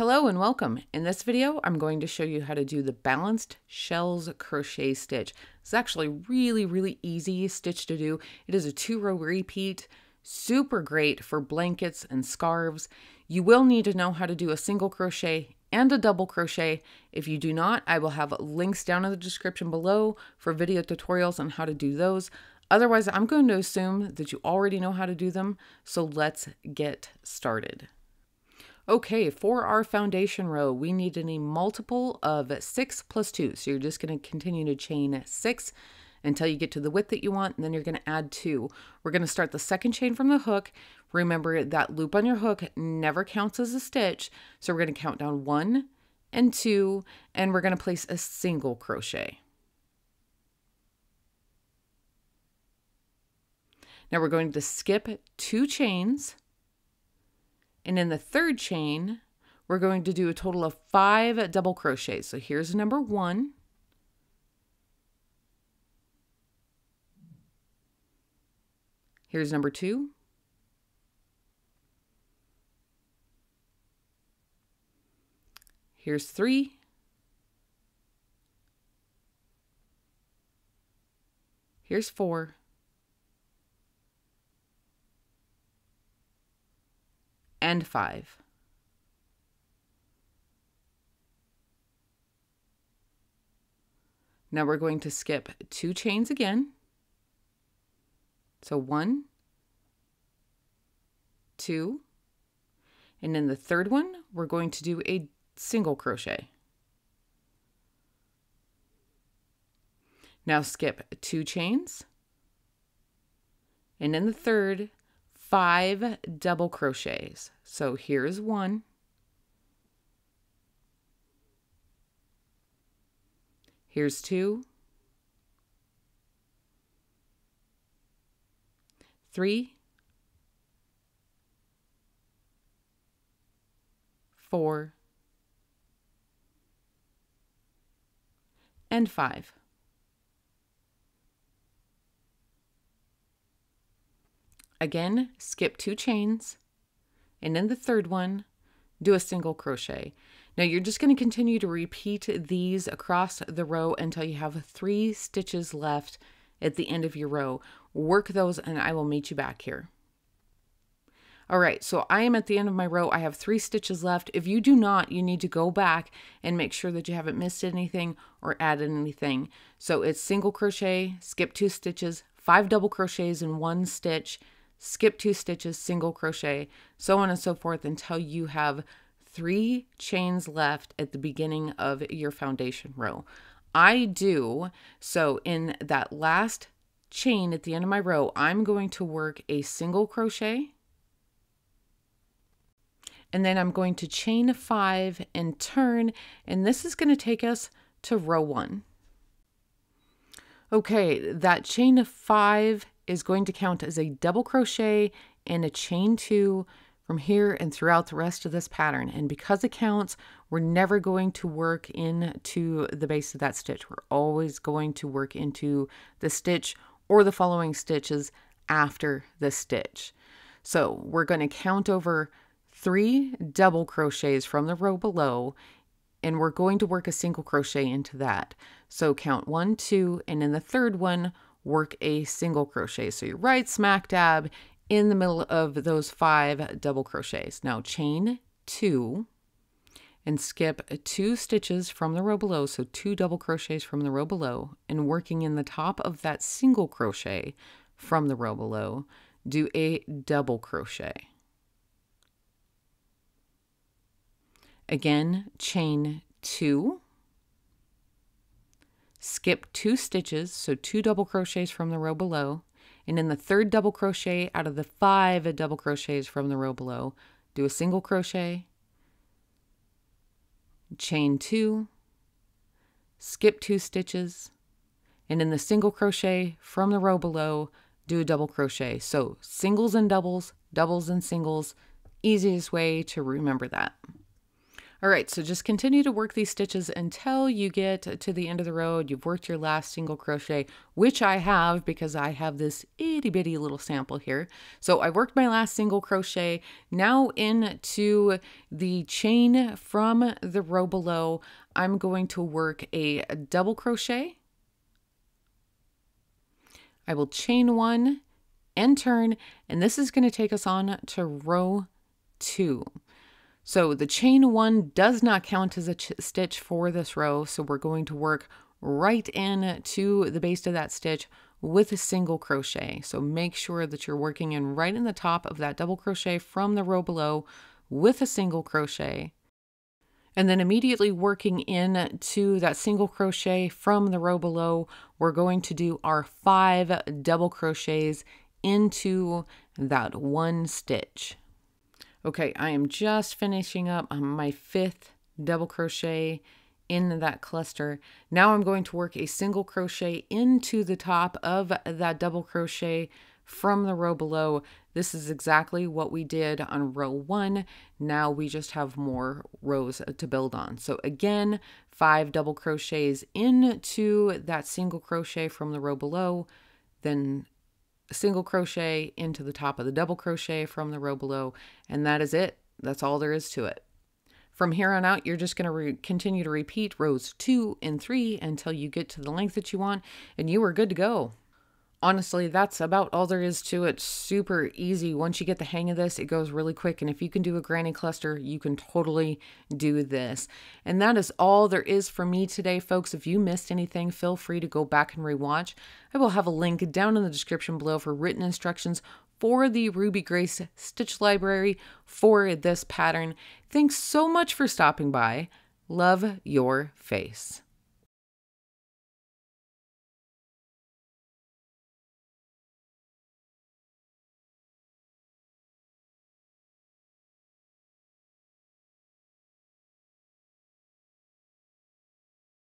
Hello and welcome. In this video, I'm going to show you how to do the balanced shells crochet stitch. It's actually really, really easy stitch to do. It is a two row repeat, super great for blankets and scarves. You will need to know how to do a single crochet and a double crochet. If you do not, I will have links down in the description below for video tutorials on how to do those. Otherwise, I'm going to assume that you already know how to do them. So let's get started. Okay, for our foundation row, we need a multiple of six plus two. So you're just going to continue to chain six until you get to the width that you want, and then you're going to add two. We're going to start the second chain from the hook. Remember that loop on your hook never counts as a stitch. So we're going to count down one and two, and we're going to place a single crochet. Now we're going to skip two chains and in the third chain, we're going to do a total of five double crochets. So here's number one. Here's number two. Here's three. Here's four. And 5. Now we're going to skip two chains again. So one, two, and in the third one, we're going to do a single crochet. Now skip two chains, and in the third, five double crochets. So here's one. Here's two. Three. Four. And five. Again, skip two chains, and in the third one, do a single crochet. Now you're just going to continue to repeat these across the row until you have three stitches left at the end of your row. Work those and I will meet you back here. All right, so I am at the end of my row. I have three stitches left. If you do not, you need to go back and make sure that you haven't missed anything or added anything. So it's single crochet, skip two stitches, five double crochets in one stitch, skip two stitches, single crochet, so on and so forth until you have three chains left at the beginning of your foundation row. I do, so in that last chain at the end of my row, I'm going to work a single crochet and then I'm going to chain five and turn, and this is going to take us to row one. Okay, that chain of five is going to count as a double crochet and a chain two from here and throughout the rest of this pattern. And because it counts, we're never going to work into the base of that stitch. We're always going to work into the stitch or the following stitches after the stitch. So we're going to count over three double crochets from the row below and we're going to work a single crochet into that. So count one, two, and in the third one, work a single crochet. So you're right smack dab in the middle of those five double crochets. Now chain two and skip two stitches from the row below, so two double crochets from the row below, and working in the top of that single crochet from the row below, do a double crochet. Again, chain two, skip two stitches, so two double crochets from the row below, and in the third double crochet out of the five double crochets from the row below, do a single crochet, chain two, skip two stitches, and in the single crochet from the row below, do a double crochet. So singles and doubles, doubles and singles, easiest way to remember that. All right, so just continue to work these stitches until you get to the end of the row. You've worked your last single crochet, which I have because I have this itty bitty little sample here. So I worked my last single crochet. Now into the chain from the row below, I'm going to work a double crochet. I will chain one and turn, and this is going to take us on to row two. So the chain one does not count as a stitch for this row. So we're going to work right in to the base of that stitch with a single crochet. So make sure that you're working in right in the top of that double crochet from the row below with a single crochet. And then immediately working in to that single crochet from the row below, we're going to do our five double crochets into that one stitch. Okay, I am just finishing up um, my fifth double crochet in that cluster. Now I'm going to work a single crochet into the top of that double crochet from the row below. This is exactly what we did on row one. Now we just have more rows to build on. So again, five double crochets into that single crochet from the row below, then single crochet into the top of the double crochet from the row below, and that is it. That's all there is to it. From here on out, you're just going to continue to repeat rows two and three until you get to the length that you want, and you are good to go honestly, that's about all there is to it. Super easy. Once you get the hang of this, it goes really quick. And if you can do a granny cluster, you can totally do this. And that is all there is for me today, folks. If you missed anything, feel free to go back and rewatch. I will have a link down in the description below for written instructions for the Ruby Grace Stitch Library for this pattern. Thanks so much for stopping by. Love your face.